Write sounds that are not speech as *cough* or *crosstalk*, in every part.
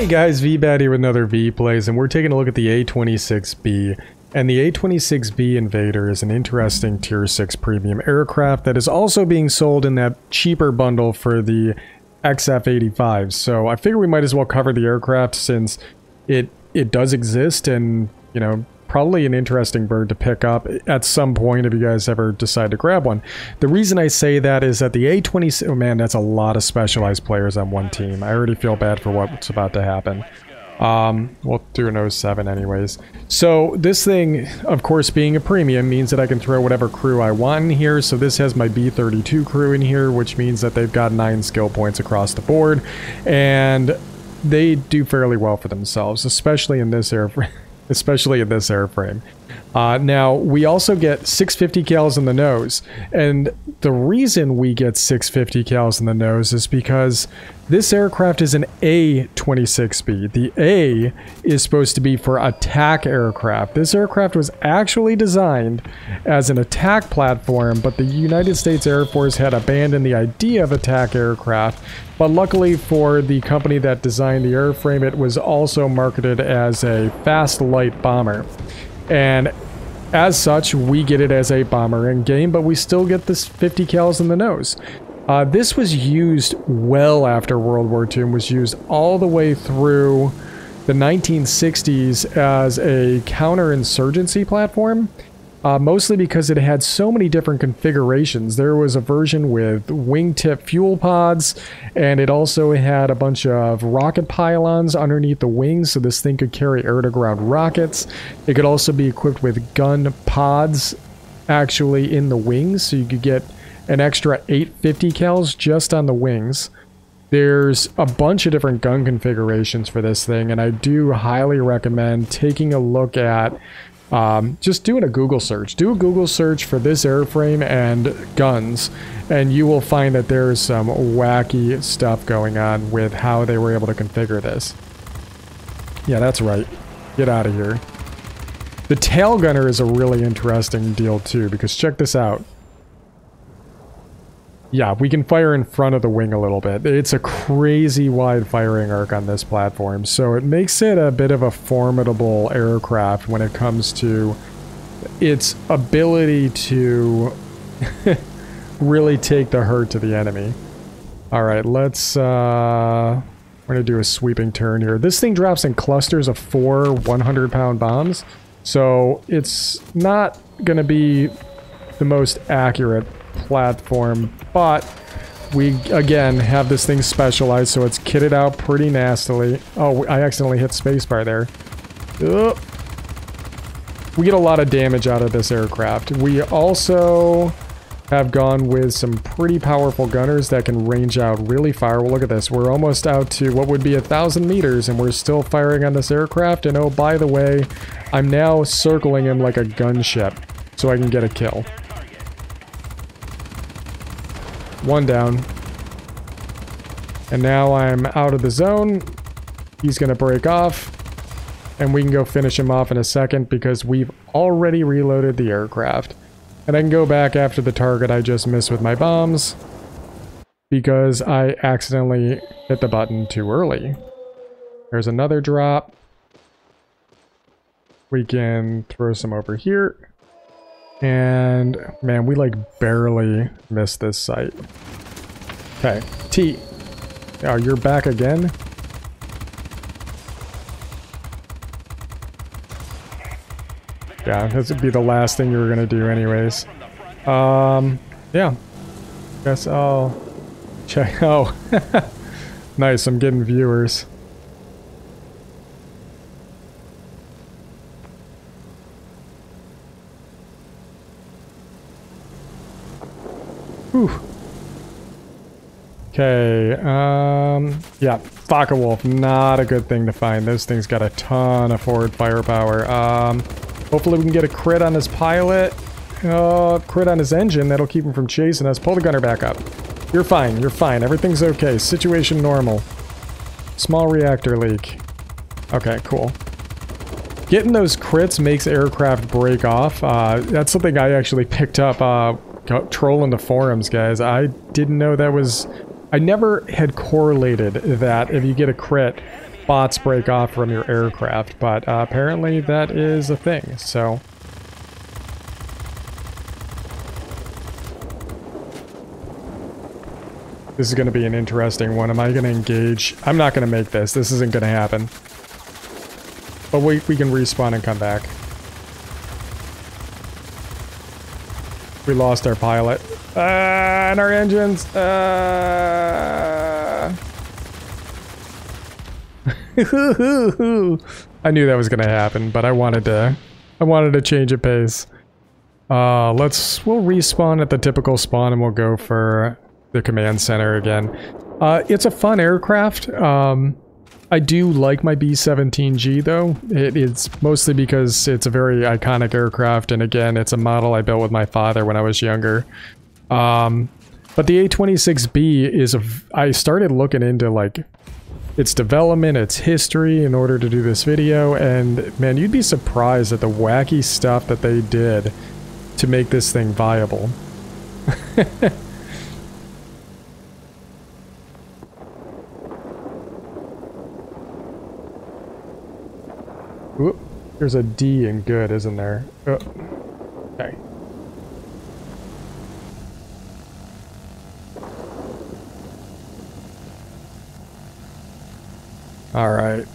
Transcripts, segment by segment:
Hey guys, Veebat here with another Veeplays, and we're taking a look at the A-26B. And the A-26B Invader is an interesting Tier 6 premium aircraft that is also being sold in that cheaper bundle for the XF-85. So I figure we might as well cover the aircraft since it it does exist and, you know, probably an interesting bird to pick up at some point if you guys ever decide to grab one. The reason I say that is that the A-26... Oh man, that's a lot of specialized players on one team. I already feel bad for what's about to happen. Um, we'll do an 07 anyways. So this thing, of course, being a premium means that I can throw whatever crew I want in here. So this has my B-32 crew in here, which means that they've got nine skill points across the board. And they do fairly well for themselves, especially in this airframe. *laughs* especially in this airframe. Uh, now, we also get 650 cals in the nose, and the reason we get 650 cals in the nose is because this aircraft is an A-26B. The A is supposed to be for attack aircraft. This aircraft was actually designed as an attack platform, but the United States Air Force had abandoned the idea of attack aircraft. But luckily for the company that designed the airframe, it was also marketed as a fast light bomber. And as such, we get it as a bomber in game, but we still get this 50 cals in the nose. Uh, this was used well after World War II and was used all the way through the 1960s as a counterinsurgency platform. Uh, mostly because it had so many different configurations. There was a version with wingtip fuel pods, and it also had a bunch of rocket pylons underneath the wings, so this thing could carry air-to-ground rockets. It could also be equipped with gun pods actually in the wings, so you could get an extra 850 cals just on the wings. There's a bunch of different gun configurations for this thing, and I do highly recommend taking a look at um, just doing a Google search. Do a Google search for this airframe and guns, and you will find that there's some wacky stuff going on with how they were able to configure this. Yeah, that's right. Get out of here. The tail gunner is a really interesting deal too, because check this out. Yeah, we can fire in front of the wing a little bit. It's a crazy wide firing arc on this platform, so it makes it a bit of a formidable aircraft when it comes to its ability to *laughs* really take the hurt to the enemy. Alright, let's, uh... We're gonna do a sweeping turn here. This thing drops in clusters of four 100-pound bombs, so it's not gonna be the most accurate platform, but we, again, have this thing specialized, so it's kitted out pretty nastily. Oh, I accidentally hit spacebar there. Ugh. We get a lot of damage out of this aircraft. We also have gone with some pretty powerful gunners that can range out really far. Well, look at this. We're almost out to what would be a thousand meters, and we're still firing on this aircraft. And oh, by the way, I'm now circling him like a gunship so I can get a kill. One down. And now I'm out of the zone. He's going to break off. And we can go finish him off in a second because we've already reloaded the aircraft. And I can go back after the target I just missed with my bombs. Because I accidentally hit the button too early. There's another drop. We can throw some over here. And man, we like barely missed this site. Okay, T. Oh, you're back again? Yeah, this would be the last thing you were gonna do anyways. Um, yeah. Guess I'll check. *laughs* Oh, *laughs* nice, I'm getting viewers. Whew. Okay, um, yeah, Focke-Wulf, not a good thing to find. This thing's got a ton of forward firepower. Um, hopefully we can get a crit on his pilot. Uh, crit on his engine, that'll keep him from chasing us. Pull the gunner back up. You're fine, you're fine, everything's okay. Situation normal. Small reactor leak. Okay, cool. Getting those crits makes aircraft break off. Uh, that's something I actually picked up uh, trolling the forums, guys. I didn't know that was... I never had correlated that if you get a crit, bots break off from your aircraft, but uh, apparently that is a thing, so... This is going to be an interesting one. Am I going to engage? I'm not going to make this. This isn't going to happen. But we, we can respawn and come back. We lost our pilot. Uh, and our engines. Uh... *laughs* I knew that was going to happen, but I wanted to I wanted to change a pace. Uh, let's we'll respawn at the typical spawn and we'll go for the command center again. Uh, it's a fun aircraft. Um, I do like my B-17G though. It is mostly because it's a very iconic aircraft and again, it's a model I built with my father when I was younger. Um, but the A-26B is a... I started looking into like its development, its history in order to do this video and man, you'd be surprised at the wacky stuff that they did to make this thing viable. *laughs* there's a D in good, isn't there? Oh. Okay. All right.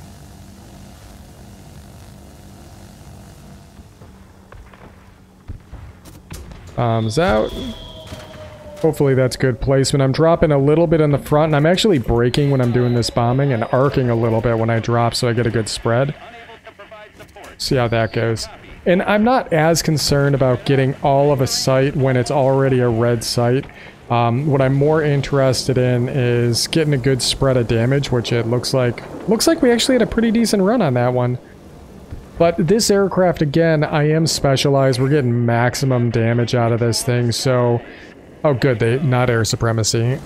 Bombs out. Hopefully that's good placement. I'm dropping a little bit in the front, and I'm actually breaking when I'm doing this bombing and arcing a little bit when I drop so I get a good spread. See how that goes. And I'm not as concerned about getting all of a site when it's already a red site. Um, what I'm more interested in is getting a good spread of damage, which it looks like... Looks like we actually had a pretty decent run on that one. But this aircraft, again, I am specialized. We're getting maximum damage out of this thing, so... Oh, good, they not air supremacy.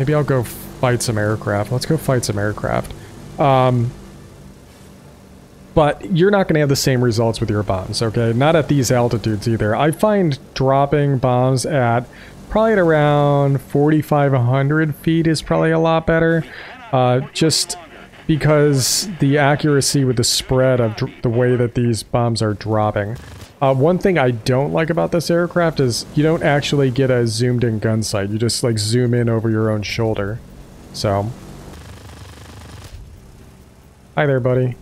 Maybe I'll go fight some aircraft. Let's go fight some aircraft. Um, but you're not going to have the same results with your bombs, okay? Not at these altitudes either. I find dropping bombs at probably at around 4,500 feet is probably a lot better. Uh, just because the accuracy with the spread of the way that these bombs are dropping. Uh, one thing I don't like about this aircraft is you don't actually get a zoomed in gun sight. You just like zoom in over your own shoulder. So. Hi there, buddy.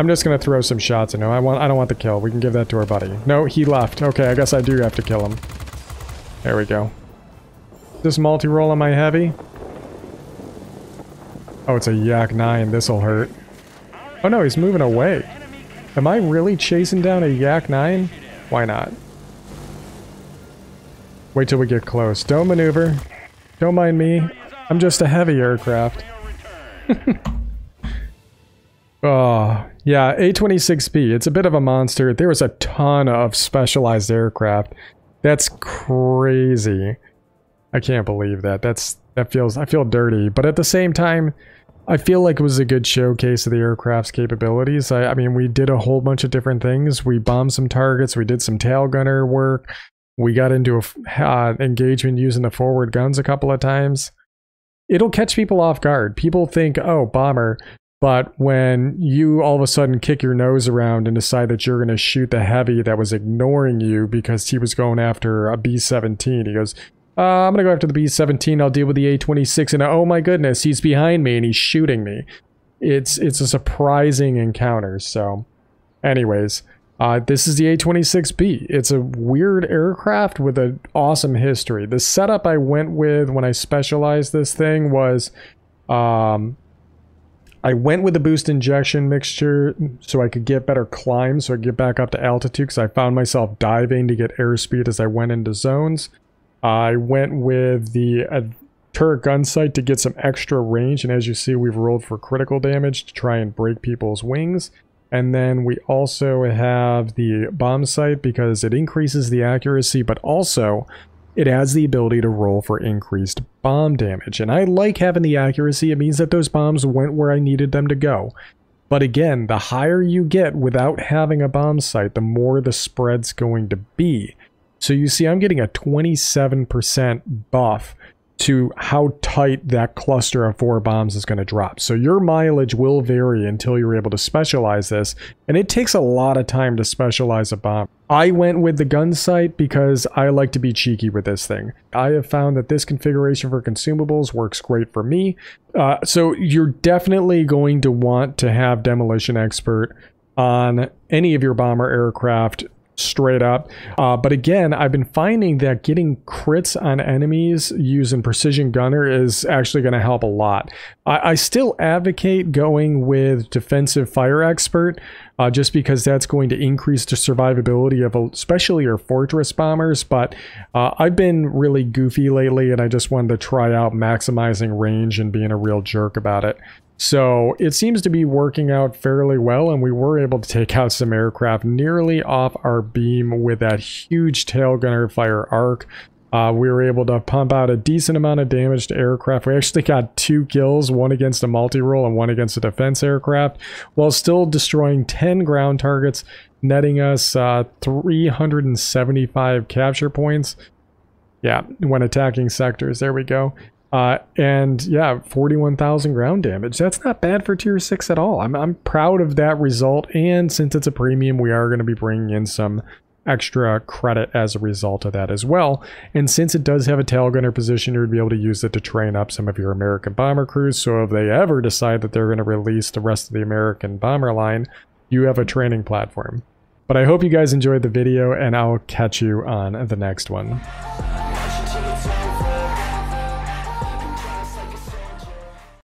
I'm just gonna throw some shots at him. I want I don't want the kill. We can give that to our buddy. No, he left. Okay, I guess I do have to kill him. There we go. This multi-role on my heavy? Oh, it's a Yak 9. This'll hurt. Oh no, he's moving away. Am I really chasing down a Yak 9? Why not? Wait till we get close. Don't maneuver. Don't mind me. I'm just a heavy aircraft. oh, *laughs* yeah, A26B, it's a bit of a monster. There was a ton of specialized aircraft. That's crazy. I can't believe that. That's that feels I feel dirty, but at the same time, I feel like it was a good showcase of the aircraft's capabilities. I, I mean, we did a whole bunch of different things. We bombed some targets. We did some tail gunner work. We got into a uh, engagement using the forward guns a couple of times. It'll catch people off guard. People think, oh, bomber, but when you all of a sudden kick your nose around and decide that you're going to shoot the heavy that was ignoring you because he was going after a B-17, he goes, uh, I'm going to go after the B-17, I'll deal with the A-26, and oh my goodness, he's behind me and he's shooting me. It's, it's a surprising encounter, so... Anyways, uh, this is the A-26B. It's a weird aircraft with an awesome history. The setup I went with when I specialized this thing was... Um, I went with the boost injection mixture so I could get better climb, so I could get back up to altitude because I found myself diving to get airspeed as I went into zones. I went with the uh, turret gun sight to get some extra range, and as you see, we've rolled for critical damage to try and break people's wings. And then we also have the bomb sight because it increases the accuracy, but also it has the ability to roll for increased bomb damage, and I like having the accuracy. It means that those bombs went where I needed them to go. But again, the higher you get without having a bomb sight, the more the spread's going to be. So you see I'm getting a 27% buff to how tight that cluster of four bombs is going to drop. So your mileage will vary until you're able to specialize this, and it takes a lot of time to specialize a bomb. I went with the gun sight because I like to be cheeky with this thing. I have found that this configuration for consumables works great for me. Uh, so you're definitely going to want to have Demolition Expert on any of your bomber aircraft straight up. Uh, but again, I've been finding that getting crits on enemies using precision gunner is actually going to help a lot. I, I, still advocate going with defensive fire expert. Uh, just because that's going to increase the survivability of especially your fortress bombers. But uh, I've been really goofy lately, and I just wanted to try out maximizing range and being a real jerk about it. So it seems to be working out fairly well, and we were able to take out some aircraft nearly off our beam with that huge tail gunner fire arc. Uh, we were able to pump out a decent amount of damage to aircraft. We actually got two kills, one against a multi-role and one against a defense aircraft, while still destroying 10 ground targets, netting us uh, 375 capture points. Yeah, when attacking sectors. There we go. Uh, and yeah, 41,000 ground damage. That's not bad for tier 6 at all. I'm, I'm proud of that result. And since it's a premium, we are going to be bringing in some extra credit as a result of that as well. And since it does have a tail gunner position, you'd be able to use it to train up some of your American bomber crews. So if they ever decide that they're going to release the rest of the American bomber line, you have a training platform. But I hope you guys enjoyed the video and I'll catch you on the next one.